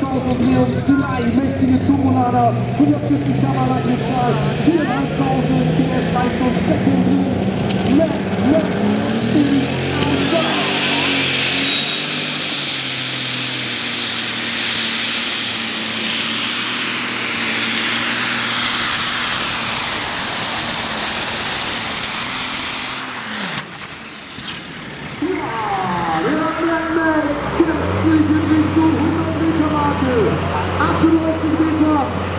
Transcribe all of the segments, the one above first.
Chaos Umgebung, drei mächtige Turbolader, 140 Kammerleitungszahl, 4,5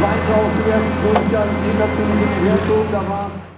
weiter aus dem ersten dazu in den Wertung, da war's.